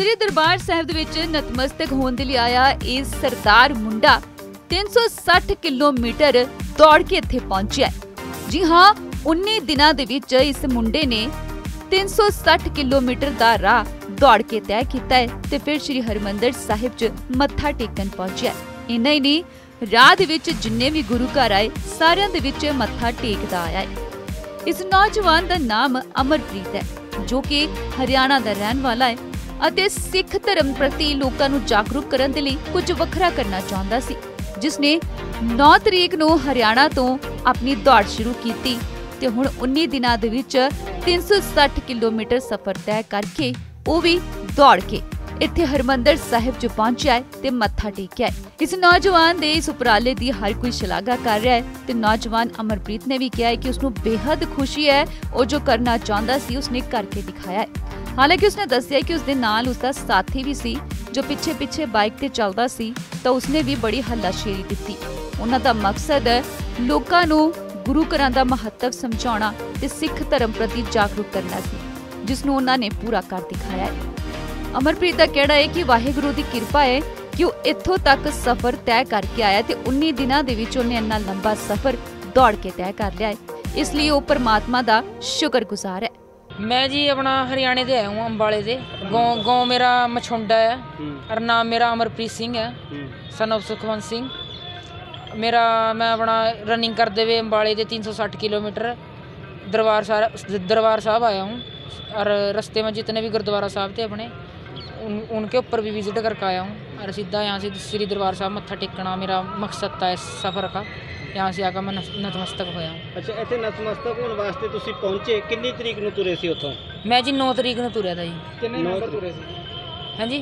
ਸ੍ਰੀ ਦਰਬਾਰ ਸਾਹਿਬ ਦੇ ਵਿੱਚ ਨਤਮਸਤਕ ਹੋਣ ਦੇ ਲਈ ਆਇਆ ਇਹ ਸਰਦਾਰ ਮੁੰਡਾ 360 ਕਿਲੋਮੀਟਰ ਦੌੜ ਕੇ ਇੱਥੇ ਪਹੁੰਚਿਆ ਜੀ ਹਾਂ 19 ਦਿਨਾਂ ਦੇ ਵਿੱਚ ਇਸ ਮੁੰਡੇ ਨੇ 360 ਕਿਲੋਮੀਟਰ ਦਾ ਰਾਹ ਦੌੜ ਕੇ ਤੈਅ ਕੀਤਾ ਹੈ ਤੇ ਫਿਰ ਸ੍ਰੀ ਹਰਿਮੰਦਰ ਸਾਹਿਬ 'ਚ ਮੱਥਾ ਟੇਕਣ ਪਹੁੰਚਿਆ ਹੈ। ਇੰਨਾ ਹੀ ਨਹੀਂ, ਰਾਹ ਦੇ ਵਿੱਚ ਜਿੰਨੇ ਵੀ ਗੁਰੂ ਘਰ ਆਏ, ਸਾਰਿਆਂ ਦੇ ਵਿੱਚ ਮੱਥਾ ਟੇਕਦਾ ਆਇਆ ਹੈ। ਇਸ ਨੌਜਵਾਨ ਦਾ ਨਾਮ ਅਮਰਪ੍ਰੀਤ ਹੈ, ਜੋ ਕਿ ਹਰਿਆਣਾ ਦਾ ਰਹਿਣ ਵਾਲਾ ਹੈ। ਅਤੇ ਸਿੱਖ ਧਰਮ ਪ੍ਰਤੀ ਲੋਕਾਂ ਨੂੰ ਜਾਗਰੂਕ ਕਰਨ ਦੇ ਲਈ ਕੁਝ ਵੱਖਰਾ ਕਰਨਾ ਚਾਹੁੰਦਾ ਸੀ, ਜਿਸ ਨੇ 9 ਤਰੀਕ ਨੂੰ ਹਰਿਆਣਾ ਤੋਂ ਆਪਣੀ ਦੌੜ ਸ਼ੁਰੂ ਕੀਤੀ ਤੇ ਹੁਣ 19 ਦਿਨਾਂ ਦੇ ਵਿੱਚ 360 ਕਿਲੋਮੀਟਰ ਸਫ਼ਰ ਤੈਅ ਕਰਕੇ ਉਹ ਵੀ ਦੌੜ ਕੇ ਇੱਥੇ ਹਰਮੰਦਰ ਸਾਹਿਬ 'ਚ ਪਹੁੰਚਿਆ ਹੈ ਤੇ ਮੱਥਾ ਟੇਕਿਆ ਹੈ। ਇਸ ਨੌਜਵਾਨ ਦੇ ਇਸ ਉਪਰਾਲੇ ਦੀ ਹਰ ਕੋਈ ਸ਼ਲਾਘਾ ਕਰ ਰਿਹਾ ਹੈ ਤੇ ਨੌਜਵਾਨ ਅਮਰਪ੍ਰੀਤ ਨੇ ਵੀ ਕਿਹਾ ਹੈ ਕਿ ਉਸ ਨੂੰ ਬੇहद ਖੁਸ਼ੀ ਹੈ। ਉਹ ਜੋ ਕਰਨਾ ਚਾਹੁੰਦਾ ਸੀ, ਉਸਨੇ ਕਰਕੇ ਦਿਖਾਇਆ ਹੈ। ਹਾਲਾਂਕਿ ਉਸਨੇ ਦੱਸਿਆ ਕਿ ਉਸ ਦੇ ਨਾਲ ਉਸਦਾ ਸਾਥੀ ਵੀ ਸੀ, ਜੋ ਪਿੱਛੇ ਪਿੱਛੇ ਬਾਈਕ ਤੇ ਚੱਲਦਾ ਸੀ, ਤਾਂ ਉਸਨੇ ਵੀ ਬੜੀ ਹੱਲਾਸ਼ੇਰੀ ਦਿੱਤੀ। ਉਹਨਾਂ ਦਾ ਮਕਸਦ ਲੋਕਾਂ ਨੂੰ ਗੁਰੂ ਘਰਾਂ ਦਾ ਮਹੱਤਵ ਸਮਝਾਉਣਾ ਤੇ ਸਿੱਖ ਧਰਮ ਪ੍ਰਤੀ ਜਾਗਰੂਕ ਕਰਨਾ ਸੀ, ਜਿਸ ਨੂੰ ਉਹਨਾਂ ਨੇ ਪੂਰਾ ਕਰ ਦਿਖਾਇਆ ਹੈ। ਅਮਰਪ੍ਰੀਤ ਦਾ ਕਹਿਣਾ ਹੈ ਕਿ ਵਾਹਿਗੁਰੂ ਦੀ ਕਿਰਪਾ ਹੈ ਕਿ ਉਹ ਇੱਥੋਂ ਤੱਕ ਸਫ਼ਰ ਤੈਅ ਕਰਕੇ ਆਇਆ ਤੇ 19 ਦਿਨਾਂ ਦੇ ਵਿੱਚ ਉਹਨੇ ਇੰਨਾ ਲੰਬਾ ਸਫ਼ਰ ਦੌੜ ਕੇ ਤੈਅ ਕਰ ਲਿਆ ਹੈ। ਇਸ ਲਈ ਉਹ ਪਰਮਾਤਮਾ ਦਾ ਸ਼ੁਕਰਗੁਜ਼ਾਰ ਹੈ। ਮੈਂ ਜੀ ਆਪਣਾ ਹਰਿਆਣੇ ਦੇ ਆਇਆ ਹਾਂ ਅੰਬਾਲੇ ਦੇ। ਗਾਉਂ ਗਾਉਂ ਮੇਰਾ ਮਛੁੰਡਾ ਹੈ। ਔਰ ਨਾਮ ਮੇਰਾ ਅਮਰਪ੍ਰੀਤ ਸਿੰਘ ਹੈ। ਸਨ of ਸੁਖਵੰਤ ਸਿੰਘ। ਮੇਰਾ ਮੈਂ ਆਪਣਾ ਰਨਿੰਗ ਕਰਦੇ ਵੇ ਅੰਬਾਲੇ ਦੇ 360 ਕਿਲੋਮੀਟਰ ਦਰਬਾਰ ਸਾਹਿਬ ਦਰਬਾਰ ਸਾਹਿਬ ਆਇਆ ਹਾਂ। ਔਰ ਰਸਤੇ ਵਿੱਚ ਜਿਤਨੇ ਵੀ ਗੁਰਦੁਆਰਾ ਸਾਹਿਬ ਤੇ ਆਪਣੇ। उन उनके ऊपर भी विजिट करके आया हूँ और सीधा यहाँ से श्री दरबार साहब मत्था टेकना मेरा मकसद था इस सफ़र का यहाँ से आकर मैं नत- नतमस्तक होया हूँ ਅੱਛਾ ਇੱਥੇ ਨਤਮਸਤਕ ਹੋਣ ਵਾਸਤੇ ਤੁਸੀਂ ਪਹੁੰਚੇ ਕਿੰਨੀ ਤਰੀਕ ਨੂੰ ਤੁਰੇ ਸੀ ਉੱਥੋਂ मैं जी नौ तरीक ਨੂੰ ਤੁਰਿਆ था जी ਕਿੰਨੇ ਮੈਂਬਰ ਤੁਰੇ ਸੀ हाँ जी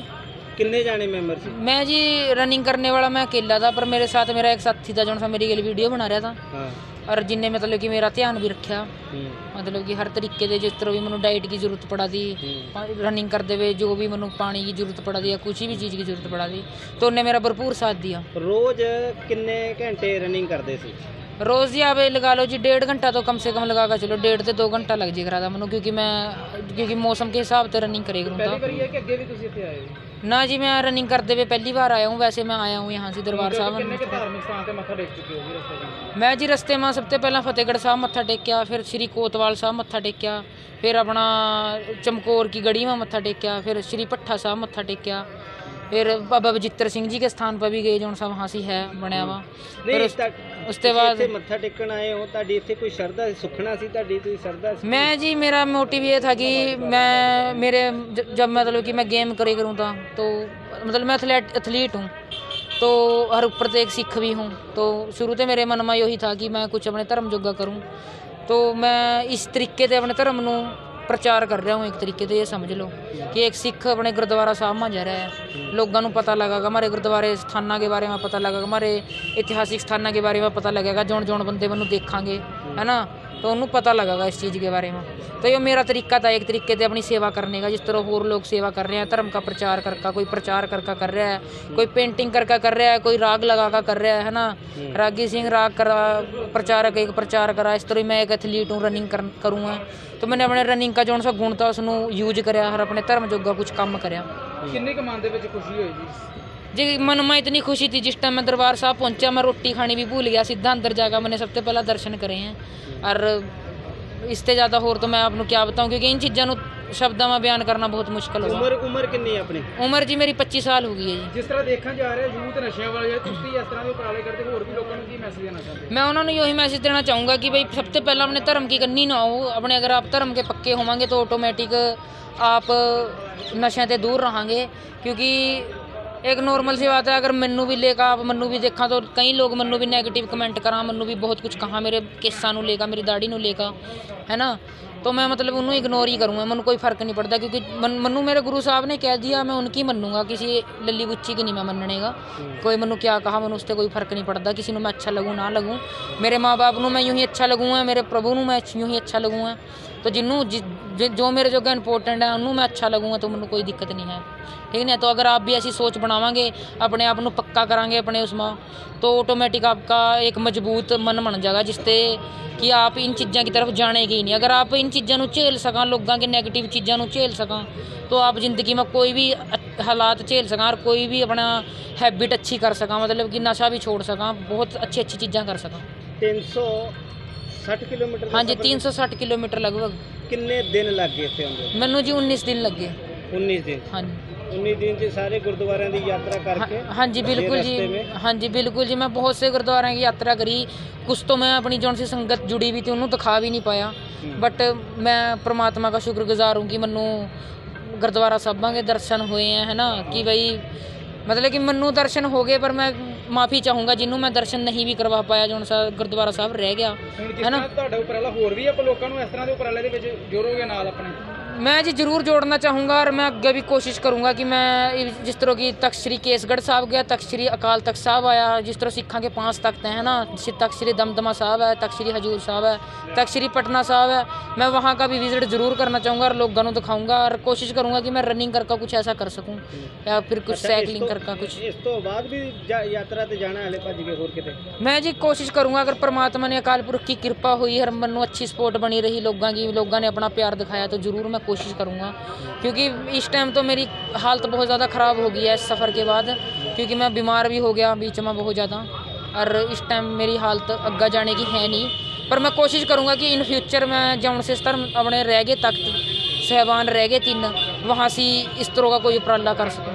ਕਿੰਨੇ ਜਾਣੇ ਮੈਂਬਰ ਸੀ मैं जी रनिंग करने वाला मैं अकेला था पर मेरे साथ मेरा एक साथी था जो सा मेरी गल वीडियो बना रहा था ਹਾਂ और जिनने मतलब कि मेरा ध्यान भी रखा ਹੂੰ मतलब कि हर तरीके से जिस तरह भी मैं डाइट की जरूरत पड़ा दी ਹੂੰ रनिंग करते हुए जो भी मैं पानी की जरूरत पड़ा दी या कुछ भी चीज़ की जरूरत पड़ा दी तो उनने मेरा भरपूर साथ दिया ਰੋਜ਼ ਕਿੰਨੇ ਘੰਟੇ ਰਨਿੰਗ ਕਰਦੇ ਸੀ ਰੋਜ਼ ਹੀ ਆਵੇ ਲਗਾ ਲਓ ਜੀ ਡੇਢ ਘੰਟਾ ਤੋਂ ਕਮ ਸੇ ਕਮ ਲਗਾ ਕੇ ਚਲੋ ਡੇਢ ਤੋਂ 2 ਘੰਟਾ ਲੱਗ ਜੇ ਕਰਾਦਾ ਮੈਨੂੰ ਕਿਉਂਕਿ ਮੈਂ ਕਿਉਂਕਿ ਮੌਸਮ ਦੇ ਹਿਸਾਬ ਤੇ ਰਨਿੰਗ ਕਰੇ ਕਰੂੰਗਾ ਪਹਿਲੀ ਵਾਰੀ ਹੈ ਕਿ ਅੱਗੇ ਵੀ ਤੁਸੀਂ ਇੱਥੇ ਆਏ ਹੋ? ਨਾ ਜੀ ਮੈਂ ਰਨਿੰਗ ਕਰਦੇ ਹੋਏ ਪਹਿਲੀ ਵਾਰ ਆਇਆ ਹਾਂ ਵੈਸੇ ਮੈਂ ਆਇਆ ਹਾਂ ਯਹਾਂ ਸੀ ਦਰਬਾਰ ਸਾਹਿਬ ਕਿੰਨੇ ਕਿ ਧਾਰਮਿਕ ਸਥਾਨ ਤੇ ਮੱਥਾ ਟੇਕ ਚੁੱਕੇ ਹੋ ਜੀ ਰਸਤੇ 'ਚ ਮੈਂ ਜੀ ਰਸਤੇ 'ਮਾ ਸਭ ਤੋਂ ਪਹਿਲਾਂ ਫਤਿਹਗੜ੍ਹ ਸਾਹਿਬ ਮੱਥਾ ਟੇਕਿਆ ਫਿਰ ਸ੍ਰੀ ਕੋਤਵਾਲ ਸਾਹਿਬ ਮੱਥਾ ਟੇਕਿਆ ਫਿਰ ਆਪਣਾ ਚਮਕੌਰ ਕੀ ਗੜੀ 'ਮਾ ਮੱਥਾ ਟੇਕਿਆ ਫਿਰ ਸ੍ਰੀ ਭੱਠਾ ਸਾਹਿਬ ਮੱਥਾ ਟੇਕਿਆ। फिर बाबा बजित्र सिंह जी के स्थान पर भी गए जो सा वहाँ से है बनया हुआ फिर ਨਹੀਂ उस, ਤਾਂ उसके बाद ਇੱਥੇ ਮੱਥਾ ਟੇਕਣ ਆਏ ਹੋ ਤੁਹਾਡੀ ਇੱਥੇ ਕੋਈ ਸ਼ਰਧਾ ਸੁਖਣਾ ਸੀ ਤੁਹਾਡੀ ਕੋਈ ਸ਼ਰਧਾ ਸੀ मैं जी मेरा मोटिव ये था कि मैं मेरे ज- जब मतलब कि मैं गेम करे करूँ था तो मतलब मैं एथलेट एथलीट हूँ तो हर ऊपर से एक सिख भी हूँ तो शुरू से मेरे मन में यही था कि मैं कुछ अपने धर्म जोगा करूँ तो मैं इस तरीके से अपने धर्म ਨੂੰ ਪ੍ਰਚਾਰ ਕਰ ਰਿਹਾ ਹੂੰ ਇੱਕ ਤਰੀਕੇ ਤੇ ਇਹ ਸਮਝ ਲਓ ਕਿ ਇੱਕ ਸਿੱਖ ਆਪਣੇ ਗੁਰਦੁਆਰਾ ਸਾਹਿਬ में जा रहा है लोगों को पता लगेगा हमारे गुरुद्वारे स्थानों के बारे में पता लगेगा हमारे ऐतिहासिक स्थानों के बारे में पता लगेगा जौन जौन बंदे मैनू देखांगे है ना तो उन्होंने पता लगेगा इस चीज़ के बारे में तो ये मेरा तरीका था एक तरीके से अपनी सेवा करने का जिस तरह और लोग सेवा कर रहे हैं धर्म का प्रचार करके कोई प्रचार करके कर रहा है कोई पेंटिंग करके कर रहा है कोई राग लगा कर कर रहा है है ना रागी सिंह राग करा प्रचारक एक प्रचार करा इस तरह मैं एक एथलीट हूँ रनिंग कर करूँगा तो मैंने अपने रनिंग का जो सा गुण था उसनों यूज करा और अपने धर्म जोगा कुछ काम करा ਕਿੰਨੇ ਕੁ ਮਨ ਦੇ ਵਿੱਚ ਖੁਸ਼ੀ ਹੋਈ ਜੀ जी मन में इतनी खुशी थी जिस टाइम मैं दरबार साहब पहुंचा मैं रोटी खानी भी भूल गया सीधा अंदर जाकर मैंने सबसे पहला दर्शन करे हैं और इससे ज़्यादा होर तो मैं आपको क्या बताऊं क्योंकि इन चीज़ों शब्दों में बयान करना बहुत मुश्किल होगा ਉਮਰ ਉਮਰ ਕਿੰਨੀ ਹੈ ਆਪਣੀ उम्र जी मेरी 25 साल हो गई है जी ਜਿਸ ਤਰ੍ਹਾਂ ਦੇਖਣ ਜਾ ਰਹੇ ਯੂਥ ਨਸ਼ਿਆਂ ਵਾਲੇ ਜਾਂ ਤੁਸੀਂ ਇਸ ਤਰ੍ਹਾਂ ਦੇ ਉਪਰਾਲੇ ਕਰਦੇ ਹੋਰ ਵੀ ਲੋਕਾਂ ਨੂੰ ਕੀ ਮੈਸੇਜ ਦੇਣਾ ਚਾਹੁੰਦੇ मैं उन्होंने यही मैसेज देना चाहूँगा कि भाई सबसे पहला अपने धर्म की करनी ना हो अपने अगर आप धर्म के पक्के होवांगे तो ऑटोमेटिक आप नशे से दूर रहेंगे क्योंकि एक नॉर्मल सी बात है अगर मनु भी लेकर आप मनु भी देखा तो कई लोग मनु भी नेगेटिव कमेंट करा मनु भी बहुत कुछ कहा मेरे केसा ਨੂੰ लेकर मेरी दाढ़ी ਨੂੰ लेकर है ना तो मैं मतलब उन्होंने इग्नोर ही करूँगा मनु कोई फ़र्क नहीं पड़ता क्योंकि मन, मनु मेरे गुरु साहब ने कह दिया मैं उनकी मनूंगा किसी लल्ली बुच्ची की नहीं मैं मनने का कोई मनु क्या कहा मनु उससे कोई फ़र्क नहीं पड़ता किसी ਨੂੰ मैं अच्छा लगूँ ना लगूँ मेरे माँ बाप ਨੂੰ मैं यूं ही अच्छा लगूँगा मेरे प्रभु ਨੂੰ मैं यूं ही अच्छा लगूँगा तो जिन्हों जो मेरे जोगा इंपॉर्टेंट है उन्होंने मैं अच्छा लगूंगा तो ਮੈਨੂੰ ਕੋਈ ਦਿੱਕਤ ਨਹੀਂ ਹੈ ਠੀਕ ਨਹੀਂ तो अगर आप भी ऐसी सोच बनावांगे अपने आप ਨੂੰ पक्का करांगे अपने उसमें तो ऑटोमेटिक आपका एक मजबूत मन बन जाएगा जिससे कि आप इन चीज़ों की तरफ जाने की नहीं अगर आप इन चीज़ों झेल सका लोगों के नैगेटिव चीज़ों झेल सका तो आप जिंदगी में कोई भी ਹਾਲਾਤ ਝੇਲ ਸਕਾਂ ਔਰ ਕੋਈ ਵੀ ਆਪਣਾ ਹੈਬਿਟ ਅੱਛੀ ਕਰ ਸਕਾਂ ਮਤਲਬ ਕਿ ਨਸ਼ਾ ਵੀ ਛੋੜ ਸਕਾਂ ਬਹੁਤ ਅੱਛੀ ਅੱਛੀ ਚੀਜ਼ਾਂ ਕਰ ਸਕਾਂ 300 60 ਕਿਲੋਮੀਟਰ ਹਾਂਜੀ ਸਫ਼ਰ 360 ਕਿਲੋਮੀਟਰ ਲਗਭਗ। ਕਿੰਨੇ ਦਿਨ ਲੱਗ ਇੱਥੇ ਆਉਂਦੇ ਮੈਨੂੰ ਜੀ 19 ਦਿਨ ਲੱਗੇ। 19 ਦਿਨ। ਹਾਂਜੀ। 19 ਦਿਨ ਚ ਸਾਰੇ ਗੁਰਦੁਆਰਿਆਂ ਦੀ ਯਾਤਰਾ ਕਰਕੇ हाँ- हाँ जी बिल्कुल जी रास्ते में? हाँ जी बिल्कुल जी मैं बहुत से गुरुद्वारा की यात्रा करी कुछ तो मैं अपनी जौन सी संगत जुड़ी हुई थी उन्होंने दिखा भी नहीं पाया हम्म। बट मैं ਗੁਰਦੁਆਰਾ ਸਾਹਿਬਾਂ ਦੇ ਦਰਸ਼ਨ ਹੋਏ ਆ ਹੈ ਨਾ? ਕਿ ਬਈ ਮਤਲਬ ਕਿ ਮੈਨੂੰ ਦਰਸ਼ਨ ਹੋ ਗਏ ਪਰ ਮੈਂ ਮਾਫੀ ਚਾਹੂੰਗਾ ਜਿੰਨੂੰ ਮੈਂ ਦਰਸ਼ਨ ਨਹੀਂ ਵੀ ਕਰਵਾ ਪਾਇਆ ਜੋਨ ਸਾਹਿਬ ਗੁਰਦੁਆਰਾ ਸਾਹਿਬ ਰਹਿ ਗਿਆ ਹੁਣ ਜਿਸ ਹੈਨਾ ਤਰ੍ਹਾਂ ਤੁਹਾਡਾ ਉਪਰਾਲਾ ਹੋਰ ਵੀ ਆਪਾਂ ਲੋਕਾਂ ਨੂੰ ਇਸ ਤਰ੍ਹਾਂ ਦੇ ਉਪਰਾਲੇ ਦੇ ਵਿੱਚ ਜੋੜੋਗੇ ਨਾਲ ਆਪਣੇ? मैं जी जरूर जोड़ना चाहूँगा और मैं आगे भी कोशिश करूँगा कि मैं जिस तरह की तख्त श्री केसगढ़ साहब गया तख्त श्री अकाल तख्त साहब आया जिस तरह सिखा के पांच तख्त हैं ना जैसे तख्त श्री दमदमा साहब है तख्त श्री हजूर साहब है तख्त श्री पटना साहब है मैं वहाँ का भी विजिट जरूर करना चाहूँगा और लोगों को दिखाऊंगा और कोशिश करूँगा कि मैं रनिंग करके कुछ ऐसा कर सकूँ या फिर कुछ ਅੱਛਾ, ਇਸ साइकिलिंग ਤੋਂ- करके कुछ ਇਸ ਤੋਂ ਬਾਅਦ ਵੀ ਜਾ- ਯਾਤਰਾ ਤੇ ਜਾਣਾ ਹਲੇ ਭੱਜ ਕੇ ਹੋਰ ਕਿਤੇ मैं जी कोशिश करूंगा अगर परमात्मा ने अकाल पुरख की कृपा हुई और मनु अच्छी सपोर्ट बनी रही लोगों की लोगों ने अपना प्यार दिखाया तो ज़रूर मैं कोशिश करूँगा। क्योंकि इस टाइम तो मेरी हालत बहुत ज़्यादा ख़राब हो गई है इस सफ़र के बाद। क्योंकि मैं बीमार भी हो गया बीच में बहुत ज़्यादा। और इस टाइम मेरी हालत अग्गा जाने की है नहीं। पर मैं कोशिश करूँगा कि इन फ्यूचर में जौन से स्तर अपने रह गए तख्त, साहबान रह गए तीन, वहाँ से इस तरह का कोई उपराला कर सकूँ।